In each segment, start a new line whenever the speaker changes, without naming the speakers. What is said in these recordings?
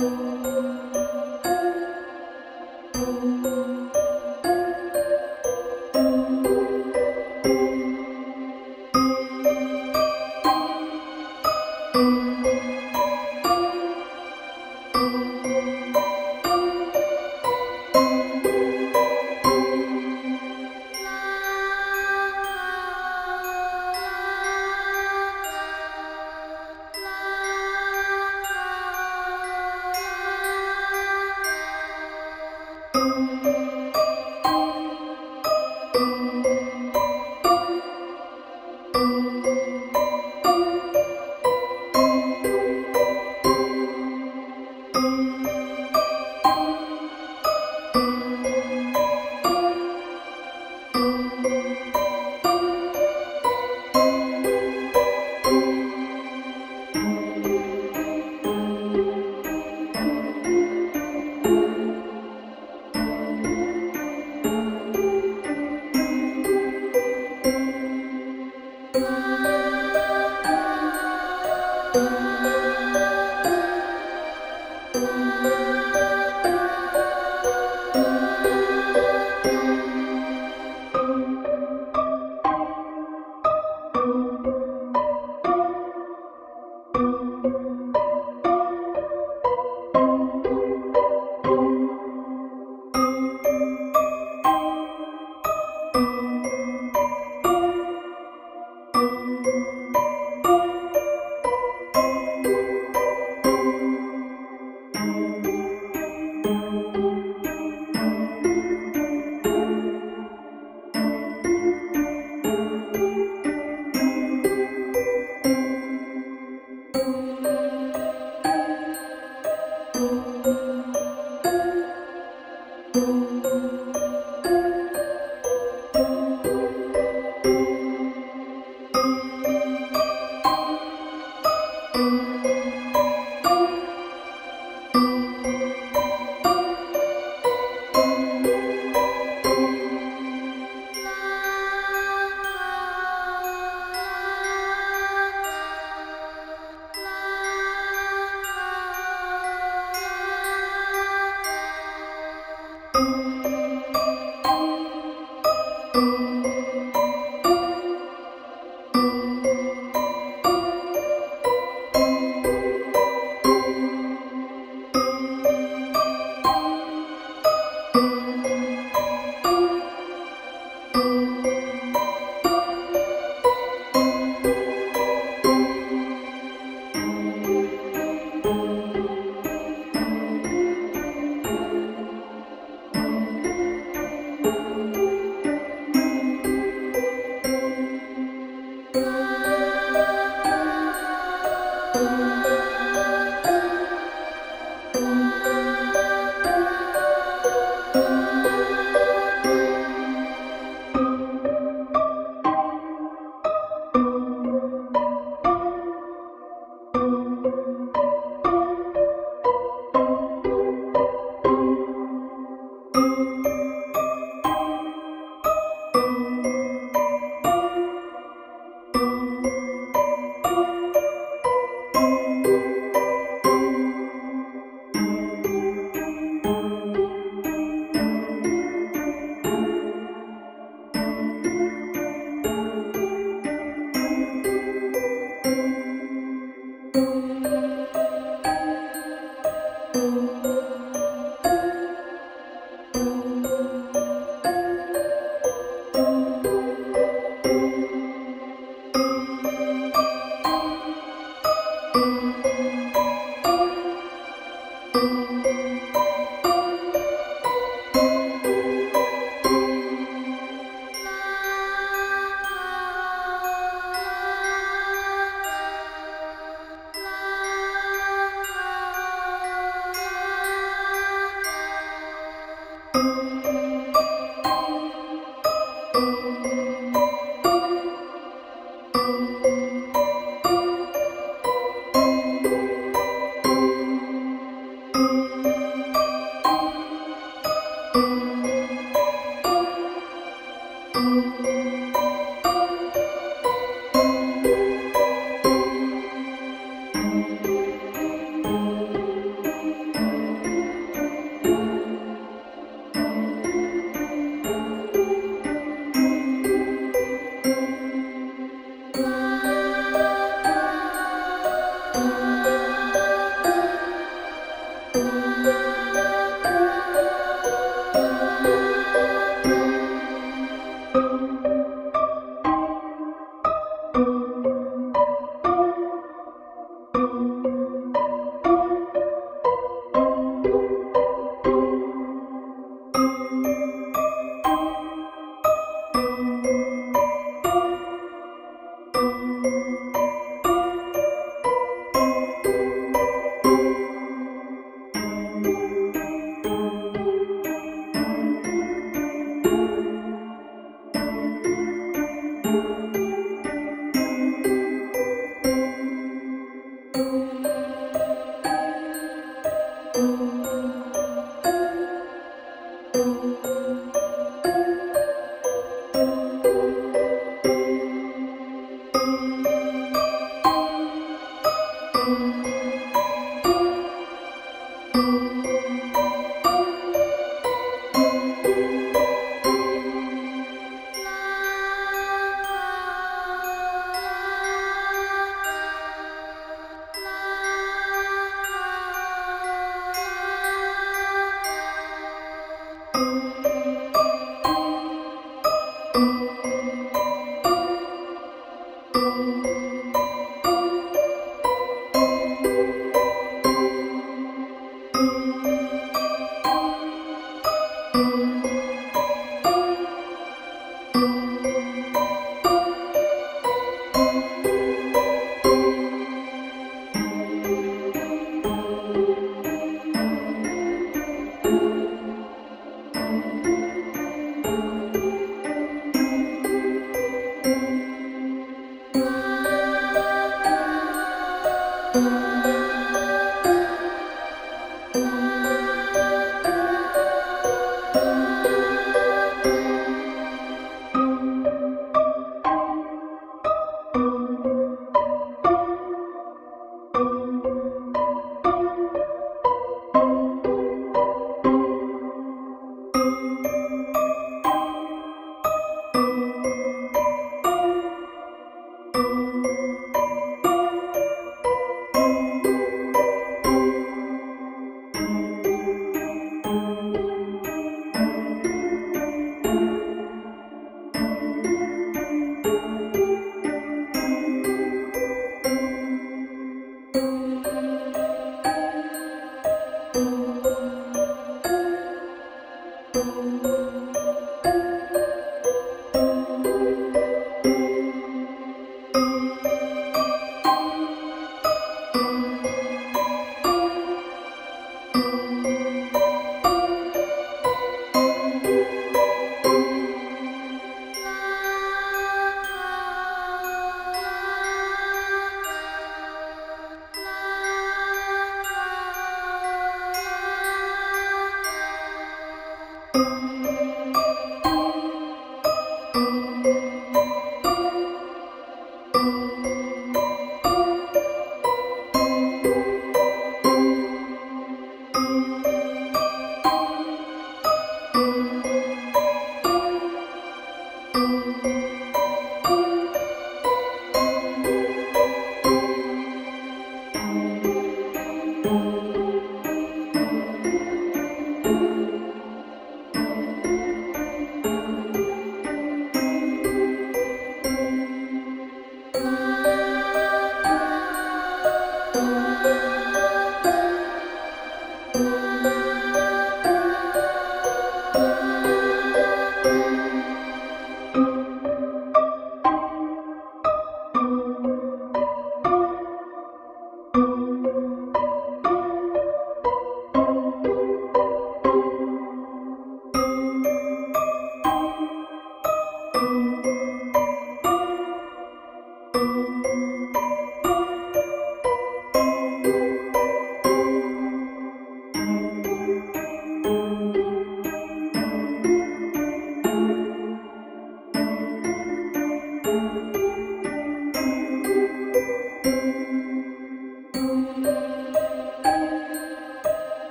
thank you.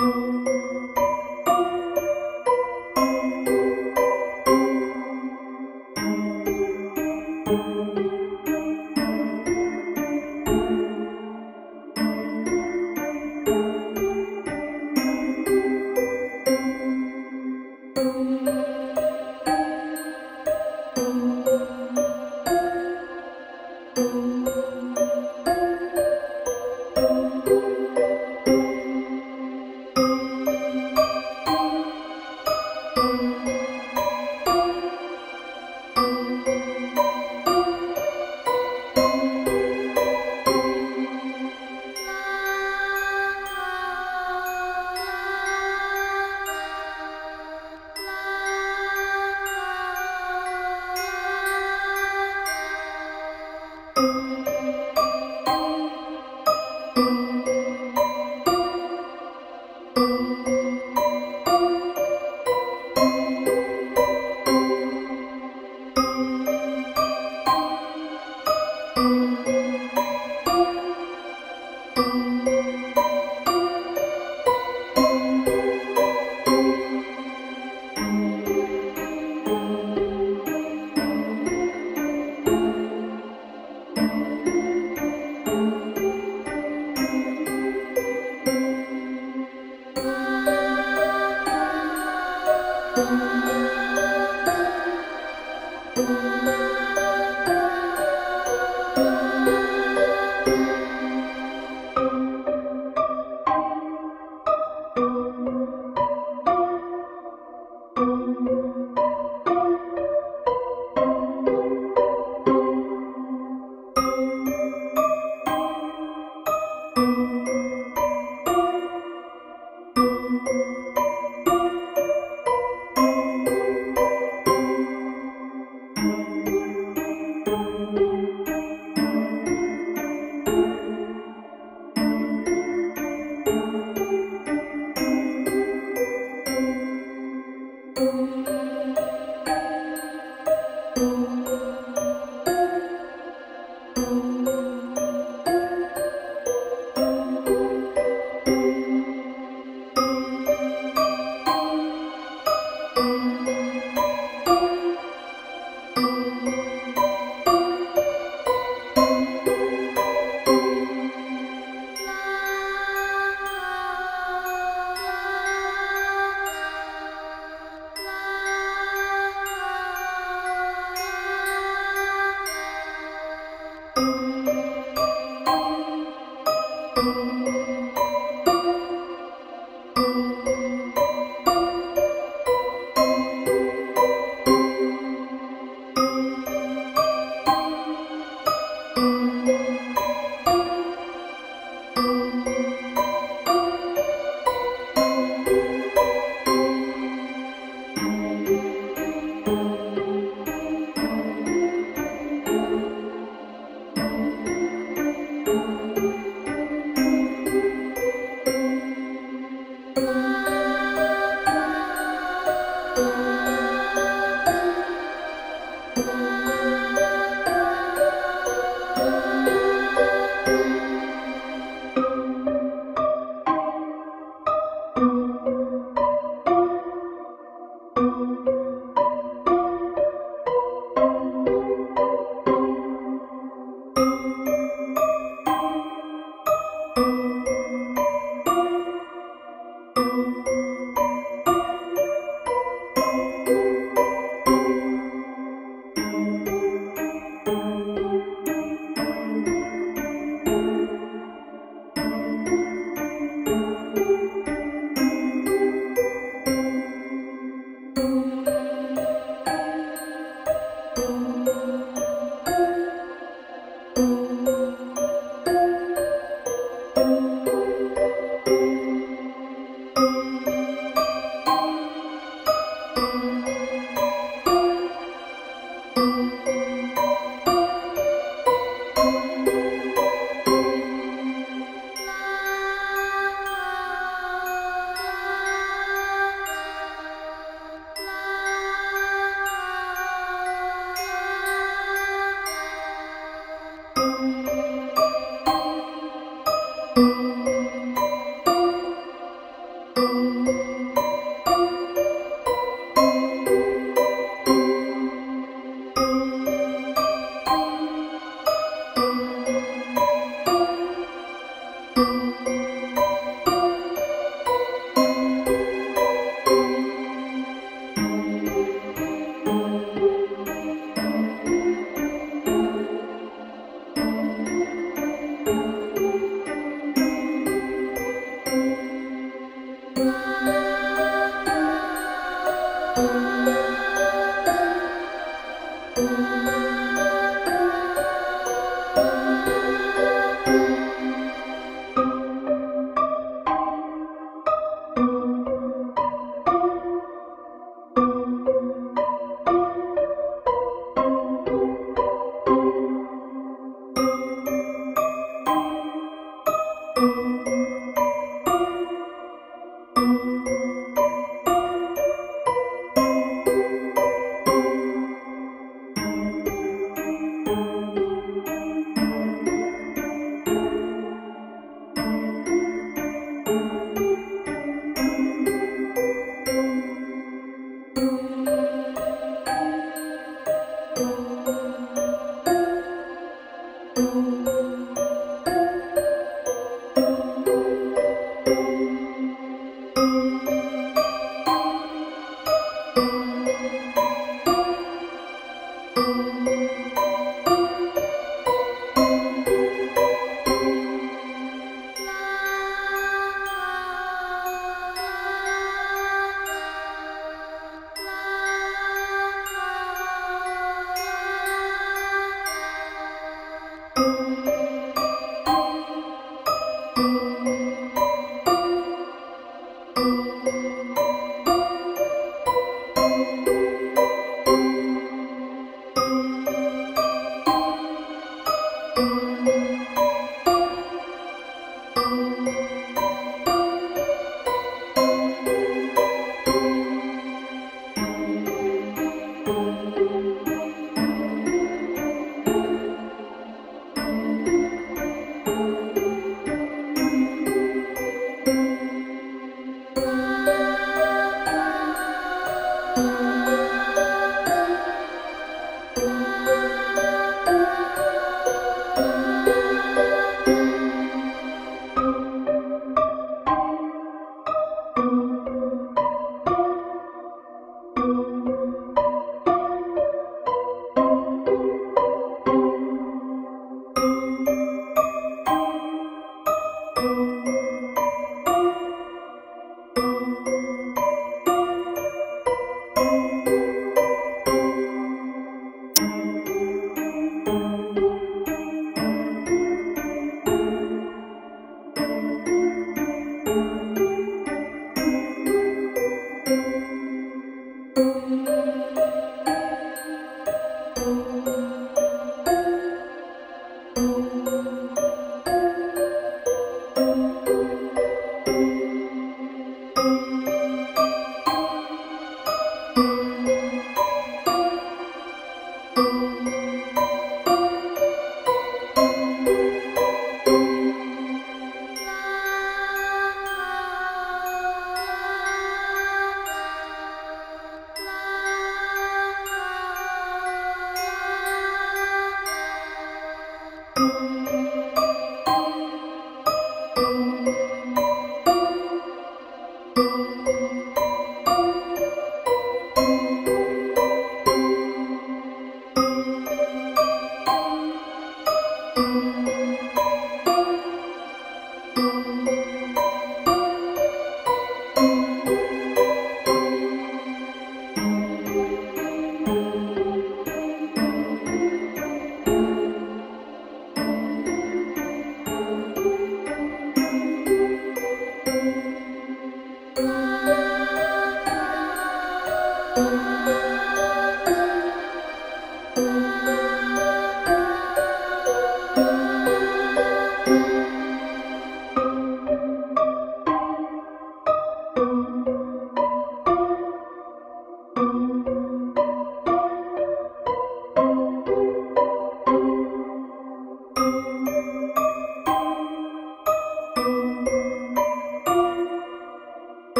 Música